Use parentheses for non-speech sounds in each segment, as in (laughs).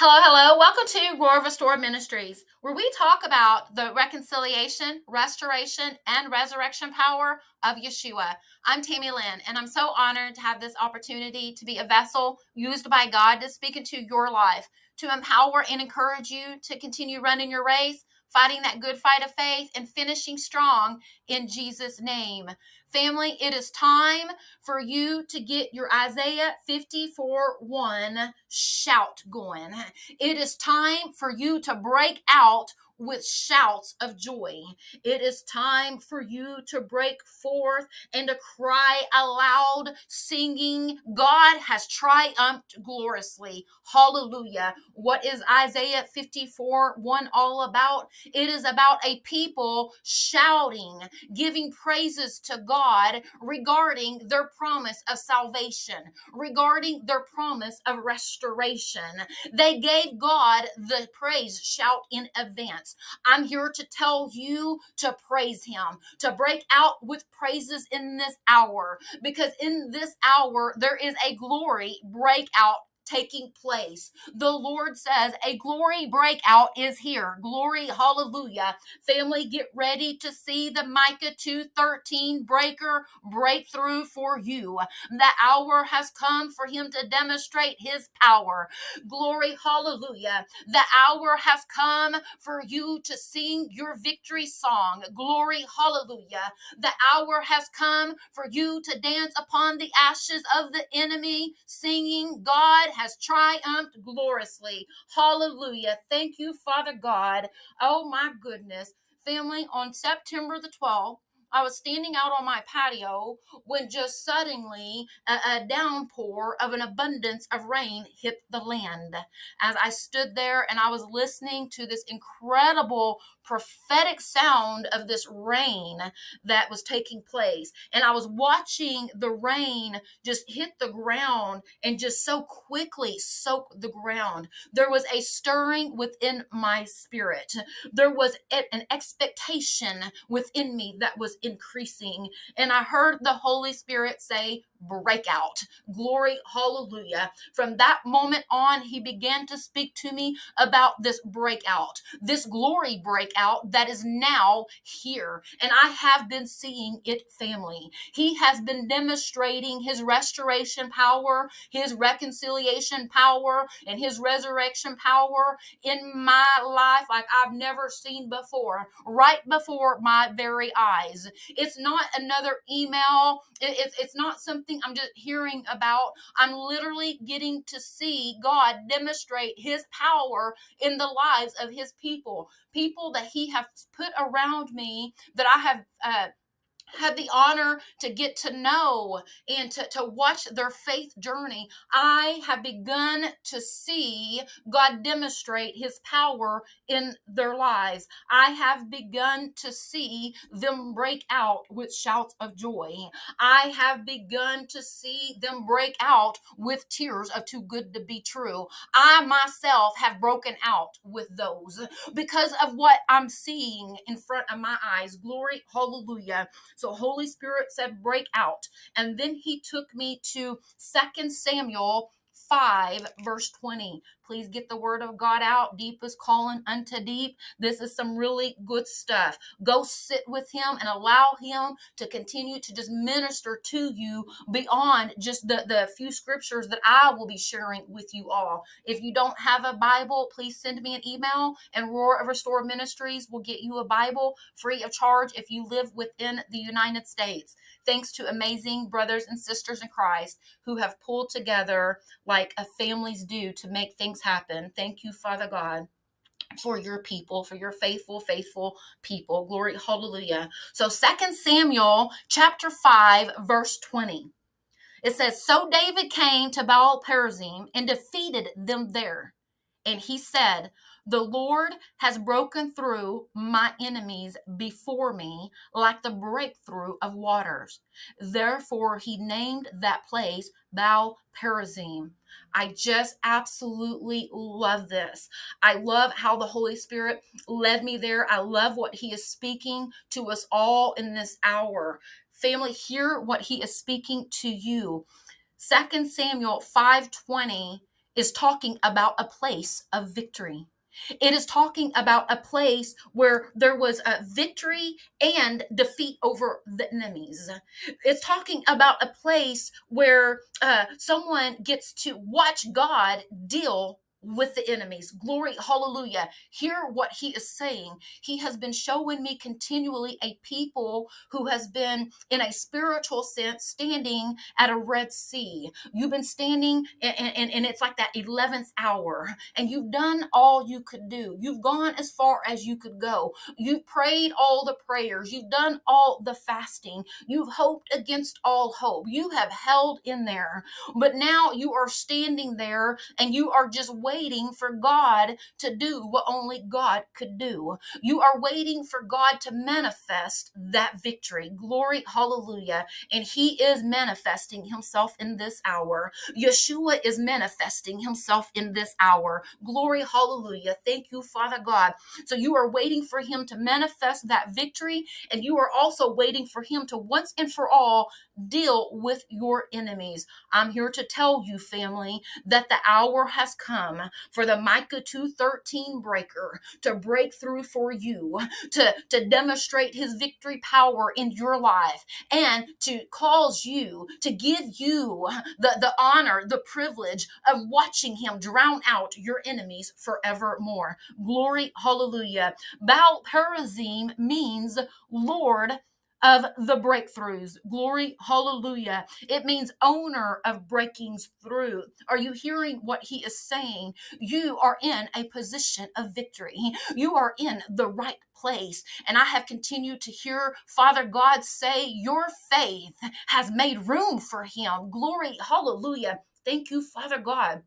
Hello, hello. Welcome to Roar Restore Ministries, where we talk about the reconciliation, restoration, and resurrection power of Yeshua. I'm Tammy Lynn, and I'm so honored to have this opportunity to be a vessel used by God to speak into your life, to empower and encourage you to continue running your race, fighting that good fight of faith, and finishing strong in Jesus' name. Family, it is time for you to get your Isaiah 54 1 shout going. It is time for you to break out with shouts of joy. It is time for you to break forth and to cry aloud, singing, God has triumphed gloriously. Hallelujah. What is Isaiah 54 1 all about? It is about a people shouting, giving praises to God regarding their promise of salvation, regarding their promise of restoration. They gave God the praise shout in advance. I'm here to tell you to praise Him, to break out with praises in this hour, because in this hour there is a glory breakout taking place. The Lord says a glory breakout is here. Glory, hallelujah. Family, get ready to see the Micah 2:13 breaker breakthrough for you. The hour has come for him to demonstrate his power. Glory, hallelujah. The hour has come for you to sing your victory song. Glory, hallelujah. The hour has come for you to dance upon the ashes of the enemy, singing, God has triumphed gloriously. Hallelujah. Thank you, Father God. Oh, my goodness. Family, on September the 12th, I was standing out on my patio when just suddenly a, a, downpour of an abundance of rain hit the land. As I stood there and I was listening to this incredible prophetic sound of this rain that was taking place, and I was watching the rain just hit the ground and just so quickly soak the ground. There was a stirring within my spirit. There was an expectation within me that was increasing. And I heard the Holy Spirit say, breakout. Glory, hallelujah. From that moment on, he began to speak to me about this breakout, this glory breakout that is now here. And I have been seeing it, family. He has been demonstrating his restoration power, his reconciliation power, and his resurrection power in my life like I've never seen before, right before my very eyes. It's not another email, it's, it's not something I'm just hearing about. I'm literally getting to see God demonstrate his power in the lives of his people, people that he has put around me that I have uh, had the honor to get to know and to, to watch their faith journey, I have begun to see God demonstrate his power in their lives. I have begun to see them break out with shouts of joy. I have begun to see them break out with tears of too good to be true. I myself have broken out with those because of what I'm seeing in front of my eyes. Glory, hallelujah. So Holy Spirit said, break out. And then he took me to Second Samuel 5, verse 20. Please get the word of God out. Deep is calling unto deep. This is some really good stuff. Go sit with him and allow him to continue to just minister to you beyond just the, the few scriptures that I will be sharing with you all. If you don't have a Bible, please send me an email and Roar of Restore Ministries will get you a Bible free of charge if you live within the United States. Thanks to amazing brothers and sisters in Christ who have pulled together like a families do to make things things happen. Thank you, Father God for your people for your faithful faithful people. Glory hallelujah. So second samuel chapter 5 verse 20 it says so david came to baal perazim and defeated them there. And he said the Lord has broken through my enemies before me like the breakthrough of waters. Therefore, he named that place Baal Perazim. I just absolutely love this. I love how the Holy Spirit led me there. I love what he is speaking to us all in this hour. Family, hear what he is speaking to you. Second Samuel 520 is talking about a place of victory. It is talking about a place where there was a victory and defeat over the enemies. It's talking about a place where uh, someone gets to watch God deal with the enemies. Glory, hallelujah. Hear what he is saying. He has been showing me continually a people who has been, in a spiritual sense, standing at a Red Sea. You've been standing, and, and, and it's like that 11th hour, and you've done all you could do. You've gone as far as you could go. You've prayed all the prayers. You've done all the fasting. You've hoped against all hope. You have held in there. But now you are standing there and you are just waiting for God to do what only God could do. You are waiting for God to manifest that victory. Glory, hallelujah. And He is manifesting Himself in this hour. Yeshua is manifesting Himself in this hour. Glory, hallelujah. Thank you, Father God. So you are waiting for Him to manifest that victory, and you are also waiting for Him to once and for all deal with your enemies. I'm here to tell you, family, that the hour has come for the Micah 2:13 breaker to break through for you, to, to demonstrate his victory power in your life, and to cause you to give you the, the honor, the privilege of watching him drown out your enemies forevermore. Glory, hallelujah. Baal Perazim means Lord of the breakthroughs. Glory, hallelujah. It means owner of breakings through. Are you hearing what he is saying? You are in a position of victory. You are in the right place. And I have continued to hear Father God say, Your faith has made room for him. Glory, hallelujah. Thank you, Father God.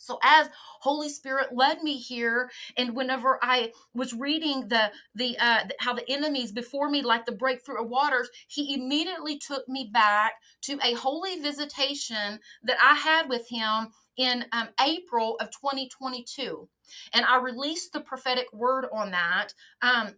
So as Holy Spirit led me here, and whenever I was reading the the uh, how the enemies before me like the breakthrough of waters, He immediately took me back to a holy visitation that I had with Him in um, April of 2022, and I released the prophetic word on that. Um,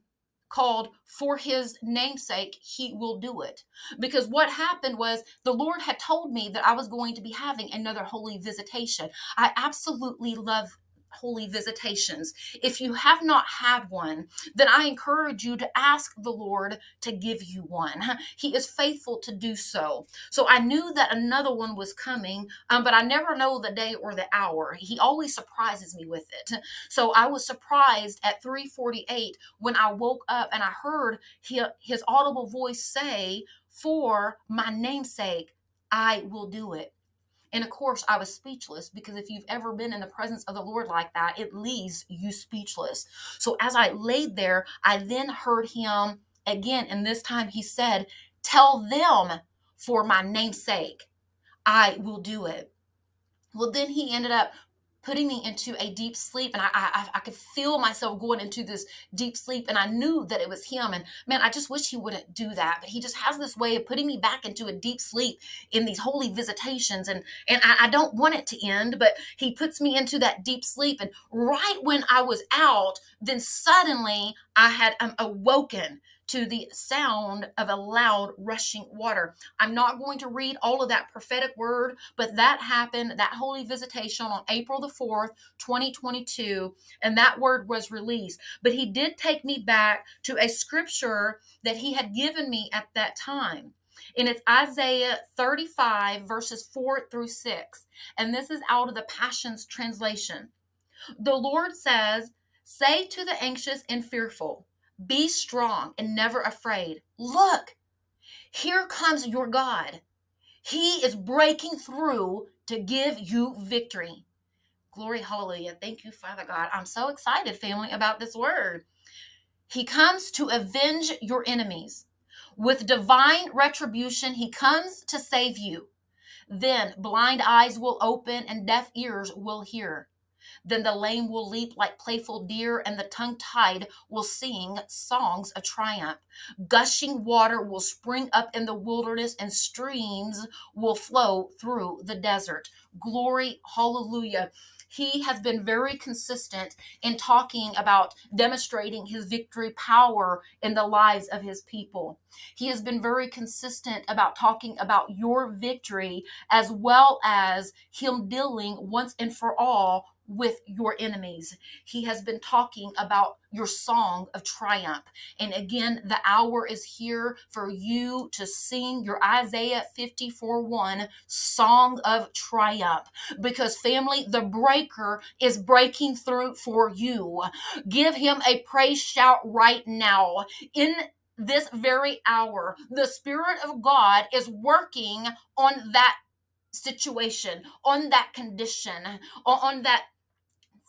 called For His Namesake, He Will Do It. Because what happened was the Lord had told me that I was going to be having another holy visitation. I absolutely love holy visitations. If you have not had one, then I encourage you to ask the Lord to give you one. (laughs) He is faithful to do so. So I knew that another one was coming, um, but I never know the day or the hour. He always surprises me with it. So I was surprised at 3:48 when I woke up and I heard his audible voice say, "For my namesake, I will do it." And of course, I was speechless because if you've ever been in the presence of the Lord like that, it leaves you speechless. So as I laid there, I then heard him again, and this time he said, Tell them for my namesake, I will do it. Well, then he ended up putting me into a deep sleep and I, I i could feel myself going into this deep sleep and i knew that it was him. And man i just wish he wouldn't do that but he just has this way of putting me back into a deep sleep in these holy visitations. And and i, I don't want it to end but he puts me into that deep sleep. And right when i was out then suddenly i had um, awoken to the sound of a loud rushing water. I'm not going to read all of that prophetic word, but that happened, that holy visitation on April the 4th, 2022, and that word was released. But he did take me back to a scripture that he had given me at that time. And it's Isaiah 35, verses 4 through 6. And this is out of the Passions Translation. The Lord says, Say to the anxious and fearful, be strong and never afraid. Look, here comes your God. He is breaking through to give you victory. Glory, hallelujah. Thank you, Father God. I'm so excited, family, about this word. He comes to avenge your enemies. With divine retribution, he comes to save you. Then blind eyes will open and deaf ears will hear. Then the lame will leap like playful deer, and the tongue tied will sing songs of triumph. Gushing water will spring up in the wilderness, and streams will flow through the desert. Glory, hallelujah. he has been very consistent in talking about demonstrating his victory power in the lives of his people. He has been very consistent about talking about your victory as well as him dealing once and for all with your enemies. He has been talking about your song of triumph. And again, the hour is here for you to sing your Isaiah 54 1 song of triumph. Because, family, the breaker is breaking through for you. Give him a praise shout right now. In this very hour, the Spirit of God is working on that situation, on that condition, on that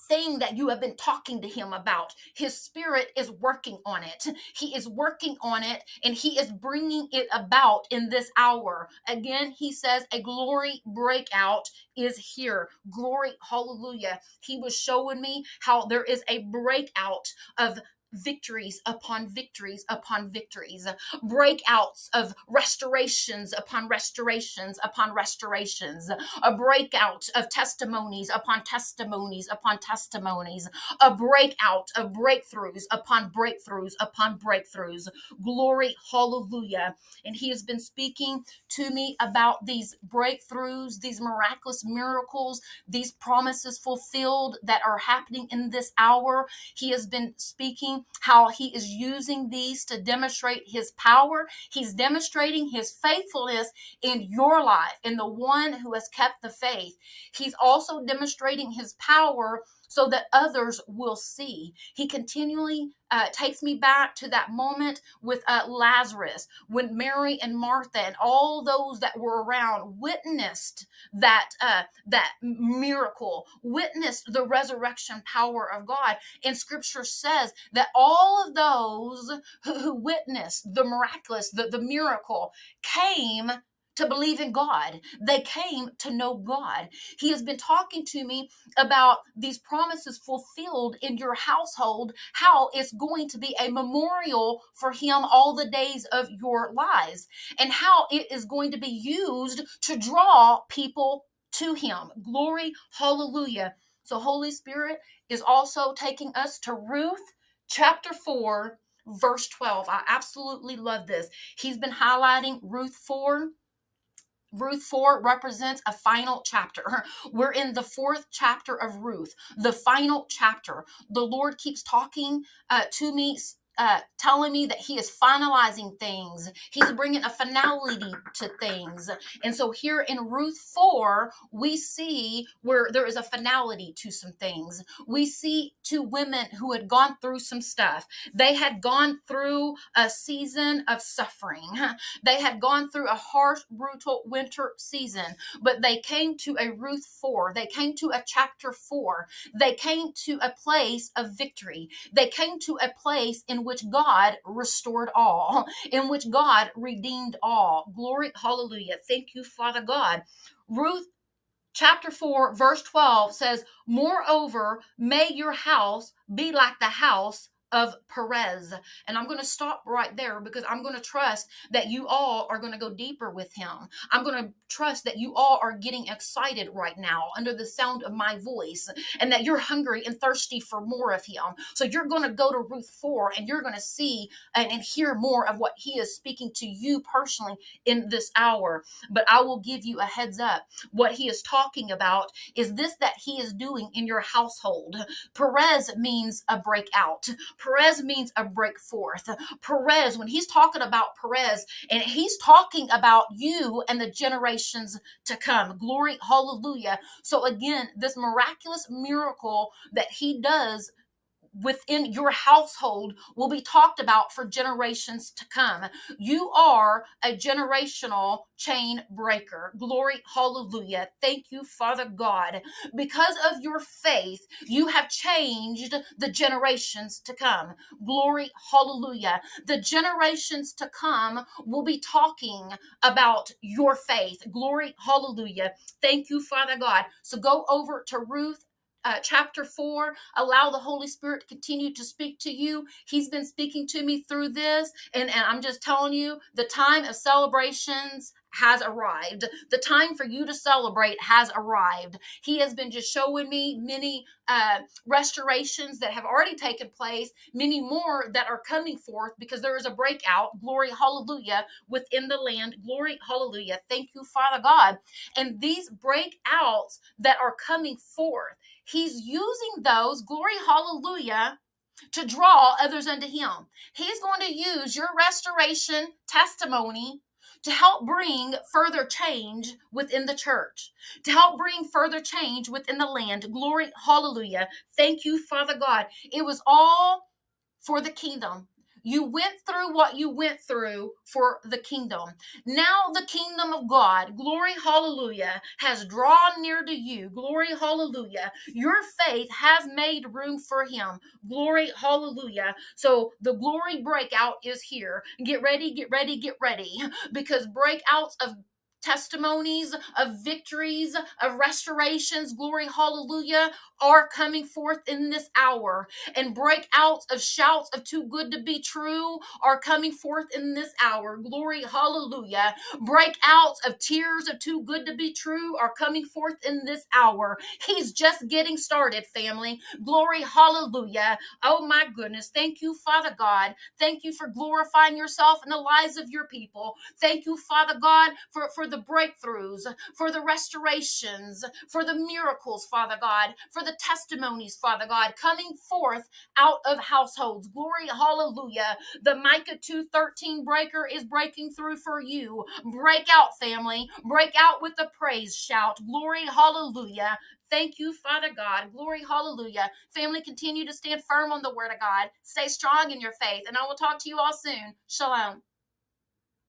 thing that you have been talking to him about. His spirit is working on it. He is working on it and he is bringing it about in this hour. Again, he says a glory breakout is here. Glory, hallelujah. He was showing me how there is a breakout of victories upon victories upon victories, breakouts of restorations upon restorations upon restorations, a breakout of testimonies upon testimonies upon testimonies, a breakout of breakthroughs upon breakthroughs upon breakthroughs. Glory, hallelujah. And he has been speaking to me about these breakthroughs, these miraculous miracles, these promises fulfilled that are happening in this hour. He has been speaking how he is using these to demonstrate his power. He's demonstrating his faithfulness in your life, in the one who has kept the faith. He's also demonstrating his power so that others will see. He continually uh, takes me back to that moment with uh, Lazarus when Mary and Martha and all those that were around witnessed that uh, that miracle, witnessed the resurrection power of God. And Scripture says that all of those who, who witnessed the miraculous, the, the miracle, came to believe in God. They came to know God. He has been talking to me about these promises fulfilled in your household, how it's going to be a memorial for Him all the days of your lives, and how it is going to be used to draw people to Him. Glory, hallelujah. So, Holy Spirit is also taking us to Ruth chapter 4. Verse 12. I absolutely love this. He's been highlighting Ruth 4 Ruth 4 represents a final chapter. (laughs) We're in the fourth chapter of Ruth, the final chapter. The Lord keeps talking uh, to me uh, telling me that he is finalizing things. He's bringing a finality to things. And so here in Ruth 4, we see where there is a finality to some things. We see two women who had gone through some stuff. They had gone through a season of suffering. (laughs) They had gone through a harsh, brutal winter season, but they came to a Ruth 4. They came to a chapter 4. They came to a place of victory. They came to a place in which God restored all, (laughs) in which God redeemed all. Glory, hallelujah. Thank you, Father God. Ruth chapter 4, verse 12 says, Moreover, may your house be like the house of Perez. And I'm going to stop right there because I'm going to trust that you all are going to go deeper with him. I'm going to trust that you all are getting excited right now under the sound of my voice and that you're hungry and thirsty for more of him. So you're going to go to Ruth 4 and you're going to see and, and hear more of what he is speaking to you personally in this hour. But I will give you a heads up. What he is talking about is this that he is doing in your household. Perez means a breakout. Perez means a break forth. Perez, when he's talking about Perez, and he's talking about you and the generations to come. Glory, hallelujah. So, again, this miraculous miracle that he does within your household will be talked about for generations to come. You are a generational chain breaker. Glory, hallelujah. Thank you, Father God. Because of your faith, you have changed the generations to come. Glory, hallelujah. The generations to come will be talking about your faith. Glory, hallelujah. Thank you, Father God. So go over to Ruth uh, chapter 4. Allow the Holy Spirit to continue to speak to you. He's been speaking to me through this. And, and I'm just telling you, the time of celebrations has arrived. The time for you to celebrate has arrived. He has been just showing me many uh, restorations that have already taken place, many more that are coming forth because there is a breakout. Glory, hallelujah, within the land. Glory, hallelujah. Thank you, Father God. And these breakouts that are coming forth, He's using those, glory, hallelujah, to draw others unto him. He's going to use your restoration testimony to help bring further change within the church, to help bring further change within the land. Glory, hallelujah. Thank you, Father God. It was all for the kingdom. You went through what you went through for the kingdom. Now, the kingdom of God, glory, hallelujah, has drawn near to you. Glory, hallelujah. Your faith has made room for him. Glory, hallelujah. So, the glory breakout is here. Get ready, get ready, get ready, (laughs) because breakouts of testimonies of victories, of restorations, glory, hallelujah, are coming forth in this hour. And breakouts of shouts of too good to be true are coming forth in this hour. Glory, hallelujah. Breakouts of tears of too good to be true are coming forth in this hour. He's just getting started, family. Glory, hallelujah. Oh my goodness. Thank you, Father God. Thank you for glorifying yourself in the lives of your people. Thank you, Father God, for, for the breakthroughs, for the restorations, for the miracles, Father God, for the testimonies, Father God, coming forth out of households. Glory, hallelujah. The Micah 2:13 breaker is breaking through for you. Break out, family. Break out with the praise shout. Glory, hallelujah. Thank you, Father God. Glory, hallelujah. Family, continue to stand firm on the word of God. Stay strong in your faith, and I will talk to you all soon. Shalom.